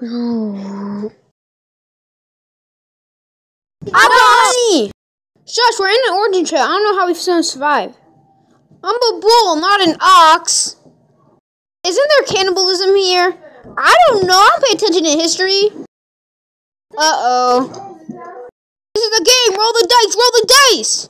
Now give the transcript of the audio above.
No. Josh, we're in an Oregon trail. I don't know how we're gonna survive. I'm a bull, not an ox. Isn't there cannibalism here? I don't know. I don't pay attention to history. Uh oh. This is the game. Roll the dice. Roll the dice.